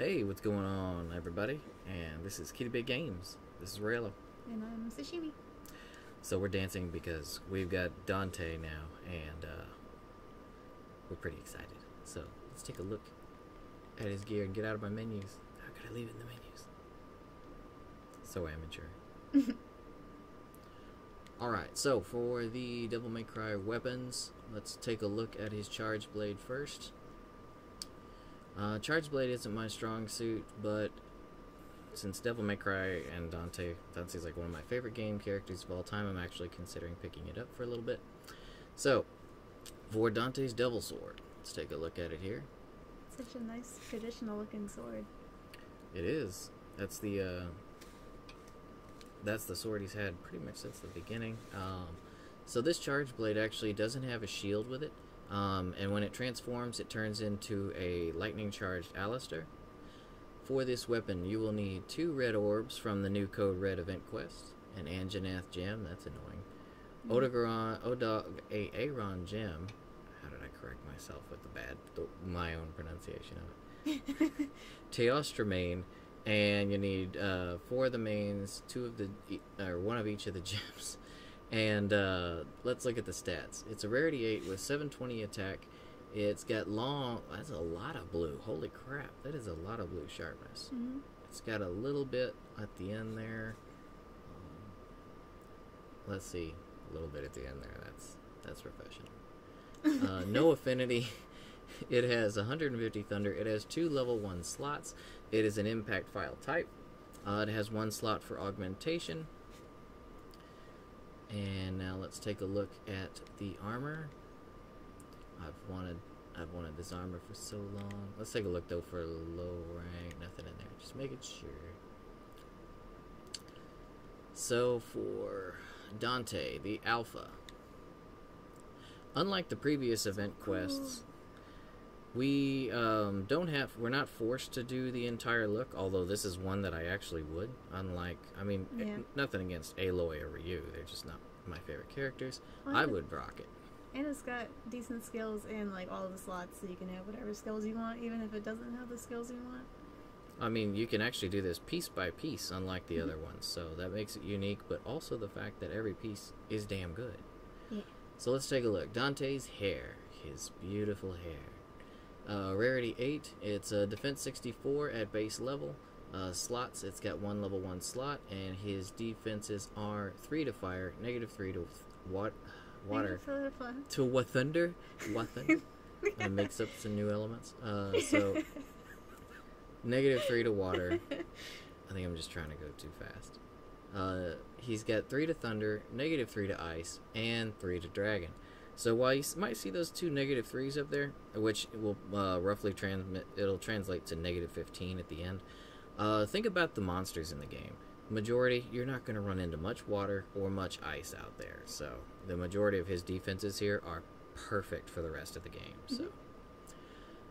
Hey, what's going on, everybody? And this is KittyBit Games. This is Raylo. And I'm Sashimi. So we're dancing because we've got Dante now, and uh, we're pretty excited. So let's take a look at his gear and get out of my menus. How could I leave it in the menus? So amateur. Alright, so for the Devil May Cry weapons, let's take a look at his Charge Blade first. Uh, Charge Blade isn't my strong suit, but since Devil May Cry and Dante, Dante's like one of my favorite game characters of all time, I'm actually considering picking it up for a little bit. So, for Dante's Devil Sword, let's take a look at it here. Such a nice traditional looking sword. It is. That's the uh, that's the sword he's had pretty much since the beginning. Um, so this charge blade actually doesn't have a shield with it, um, and when it transforms, it turns into a lightning charged Alastor. For this weapon, you will need two red orbs from the new Code Red event quest, an Anjanath gem, that's annoying, Mm-hmm. Odogaron, Odog, a Aaron gem. How did I correct myself with the bad, the, my own pronunciation of it? Teostra mane, and you need uh, four of the manes, two of the, or one of each of the gems. And uh, let's look at the stats. It's a rarity 8 with 720 attack. It's got long, that's a lot of blue. Holy crap, that is a lot of blue sharpness. hmm It's got a little bit at the end there. Um, let's see, a little bit at the end there. That's that's professional. Uh, no affinity. It has 150 thunder. It has two level one slots. It is an impact phial type. Uh, it has one slot for augmentation. And now let's take a look at the armor. I've wanted I've wanted this armor for so long. Let's take a look though for low rank. Nothing in there. Just making sure. So for Dante, the Alpha. Unlike the previous event quests, we um, don't have. We're not forced to do the entire look. Although this is one that I actually would. Unlike, I mean, Yeah. n- nothing against Aloy or Ryu. They're just not my favorite characters. Well, I would rock it. And it's got decent skills in like all the slots, so you can have whatever skills you want, even if it doesn't have the skills you want. I mean, you can actually do this piece by piece, unlike the Mhm. other ones. So that makes it unique, but also the fact that every piece is damn good. Yeah. So let's take a look. Dante's hair, his beautiful hair. Uh, rarity 8, it's a defense 64 at base level. Uh, slots, it's got one level 1 slot, and his defenses are 3 to fire, negative 3 to what? Water. For the fun. To what thunder? What thunder? I makes up some new elements. Uh, so negative three to water. I think I'm just trying to go too fast. Uh, he's got three to thunder, negative three to ice, and three to dragon. So while you might see those two negative threes up there, which will uh, roughly transmit, it'll translate to negative 15 at the end. Uh, think about the monsters in the game. Majority, you're not going to run into much water or much ice out there. So the majority of his defenses here are perfect for the rest of the game. So.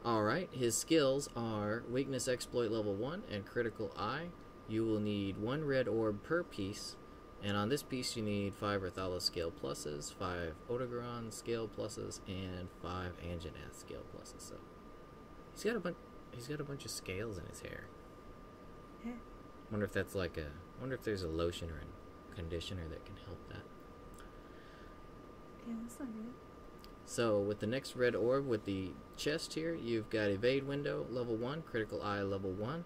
Alright, his skills are Weakness Exploit level 1 and Critical Eye. You will need one red orb per piece, and on this piece you need 5 Rathalos scale pluses, 5 Odogaron scale pluses, and 5 Anjanath scale pluses. So he's got a bunch he's got a bunch of scales in his hair. Yeah. Wonder if that's like a wonder if there's a lotion or a conditioner that can help that. Yeah, that's not good. So with the next red orb with the chest here, you've got evade window level one, critical eye level one.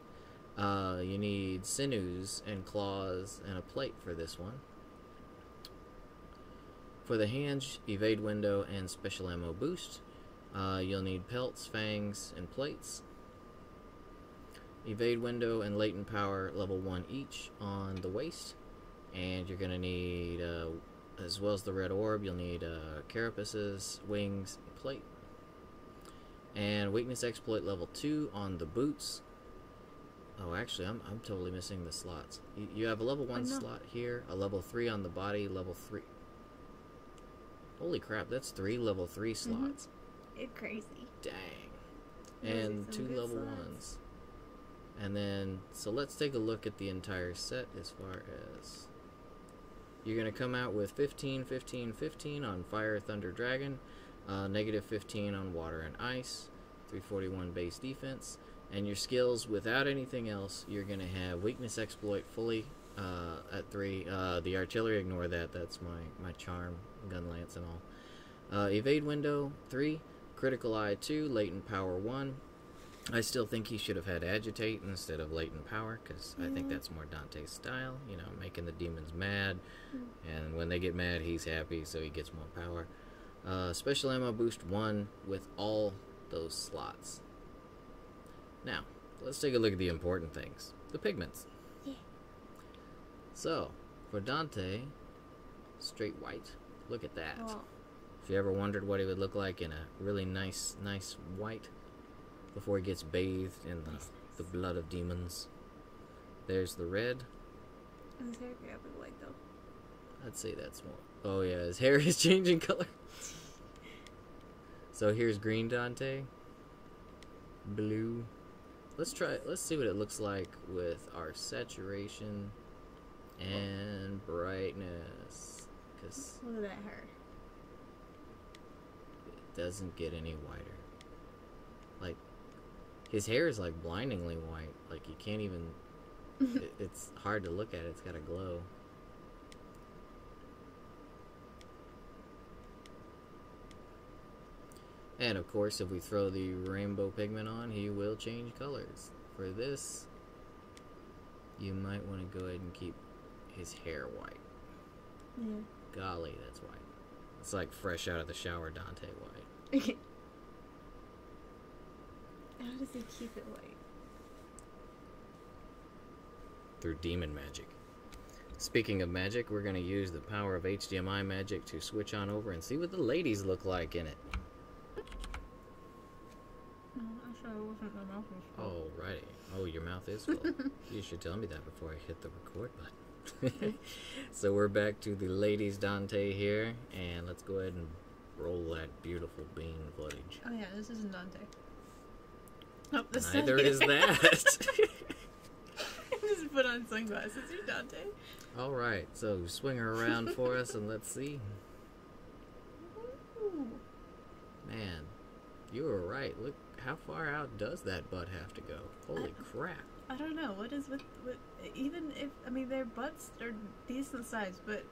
Uh, you need sinews and claws and a plate for this one. For the hands, evade window and special ammo boost. Uh, you'll need pelts, fangs, and plates. Evade window and latent power level one each on the waist, and you're gonna need uh, as well as the red orb, you'll need uh, carapaces, wings, and plate. And weakness exploit level 2 on the boots. Oh, actually, I'm, I'm totally missing the slots. You, you have a level 1 Oh, slot here, a level 3 on the body, level 3. Holy crap, that's three level 3 slots. It's crazy. Dang. And two level slots. 1s. And then, so let's take a look at the entire set as far as you're going to come out with 15, 15, 15 on Fire, Thunder, Dragon, uh, negative 15 on Water and Ice, 341 base defense, And your skills, without anything else, you're gonna have weakness exploit fully uh, at three. Uh, the artillery, ignore that. That's my my charm, gun lance, and all. Uh, evade window three, critical eye two, latent power one. I still think he should have had agitate instead of latent power because I think that's more Dante's style. You know, making the demons mad, Mm. and when they get mad, he's happy, so he gets more power. Uh, special ammo boost one with all those slots. Now, let's take a look at the important things the pigments. Yeah. So, for Dante, straight white. Look at that. If you ever wondered what he would look like in a really nice, nice white before he gets bathed in the, Nice, the blood of demons, there's the red. his hair could be white though. I'd say that's more. Oh yeah, his hair is changing color. So here's green Dante. Blue. Let's try. Let's see what it looks like with our saturation and brightness, because Look at that hair. it doesn't get any whiter. Like his hair is like blindingly white. Like you can't even. it, it's hard to look at. It's got a glow. And of course, if we throw the rainbow pigment on, he will change colors. For this, you might want to go ahead and keep his hair white. Yeah. Golly, that's white. It's like fresh out of the shower Dante white. How does he keep it white? through demon magic. Speaking of magic, we're going to use the power of HDMI magic to switch on over and see what the ladies look like in it. No, I'm sure it wasn't my mouth was full. Alrighty. Oh, your mouth is full. you should tell me that before I hit the record button. so we're back to the ladies Dante here, and let's go ahead and roll that beautiful bean footage. Oh yeah, this isn't Dante. Oh, this Neither is that. Just put on sunglasses. You're Dante. Alright, so swing her around for us and let's see. Ooh. Man, you were right. Look, how far out does that butt have to go? Holy crap. I don't know what is with, with even if I mean their butts are decent size, but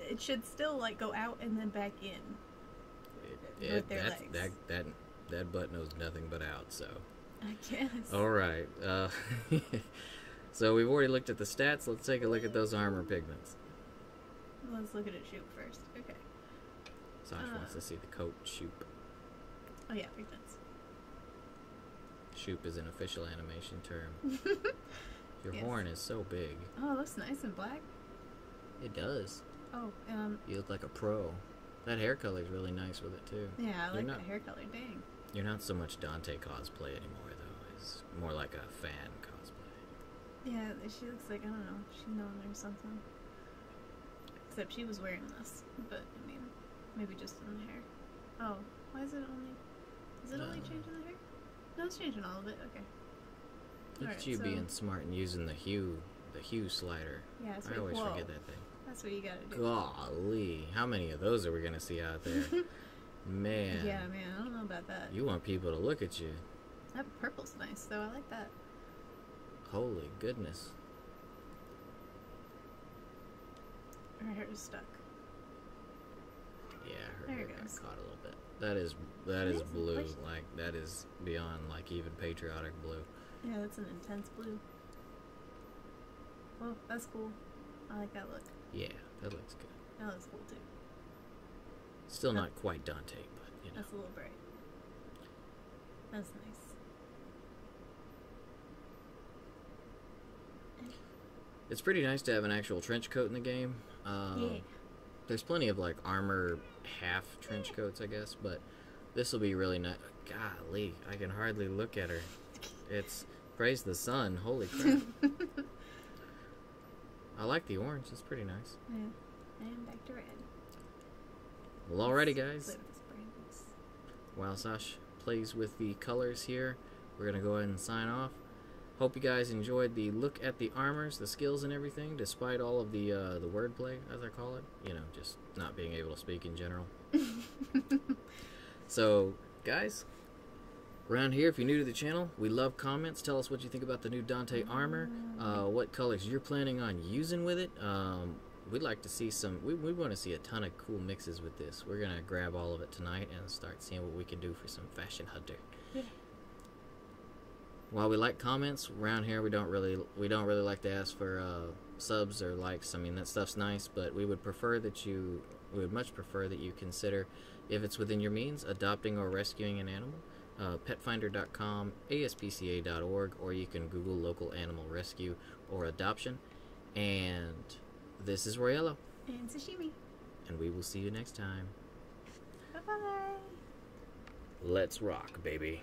it should still like go out and then back in. It, With their legs. that, that, that butt knows nothing but out, so. I guess. Alright, uh, so we've already looked at the stats. Let's take a look at those armor pigments. Let's look at it shoot first. Okay. Sash Uh. wants to see the coat shoop. Oh yeah, pigments. Shoop is an official animation term. Your Yes. horn is so big. Oh, it looks nice and black. It does. Oh, um, You look like a pro. That hair color is really nice with it, too. yeah, I like not- that hair color. Dang. You're not so much Dante cosplay anymore, though. It's more like a fan cosplay. Yeah, she looks like I don't know, she's known or something. Except she was wearing this, but I mean, maybe just in the hair. Oh, why is it only? Is it only Uh. changing the hair? No, it's changing all of it. Okay. Look Alright, at you so- being smart and using the hue, the hue slider. Yeah, I always whoa, forget that thing. That's what you gotta do. Golly, how many of those are we gonna see out there? Man, Yeah, man, I don't know about that. you want people to look at you. That purple's nice, though. I like that. Holy goodness. Her hair is stuck. Yeah, her There hair got caught a little bit. That is that is blue. Like that is beyond like even patriotic blue. Yeah, that's an intense blue. Well, that's cool. I like that look. Yeah, that looks good. That looks cool too. Still not quite Dante, but you know. That's a little bright. That's nice. It's pretty nice to have an actual trench coat in the game. Um, yeah. There's plenty of like armor half trench coats, I guess, but this will be really nice. Golly, I can hardly look at her. It's praise the sun. Holy crap! I like the orange. It's pretty nice. Yeah. And back to red. Well, alrighty, guys. While Sash plays with the colors here, we're gonna go ahead and sign off. Hope you guys enjoyed the look at the armors, the skills, and everything, despite all of the uh, the wordplay, as I call it. You know, just not being able to speak in general. So, guys, Around here, if you're new to the channel, we love comments. Tell us what you think about the new Dante armor, uh, what colors you're planning on using with it. Um, we'd like to see some, we, we want to see a ton of cool mixes with this. We're going to grab all of it tonight and start seeing what we can do for some Fashion Hunter. Yeah. While we like comments, around here we don't really we don't really like to ask for uh, subs or likes. I mean that stuff's nice, but we would prefer that you we would much prefer that you consider, if it's within your means, adopting or rescuing an animal. Uh, petfinder.com, aspca.org, or you can Google local animal rescue or adoption. And this is Royello, And sashimi. and we will see you next time. Bye bye. Let's rock, baby.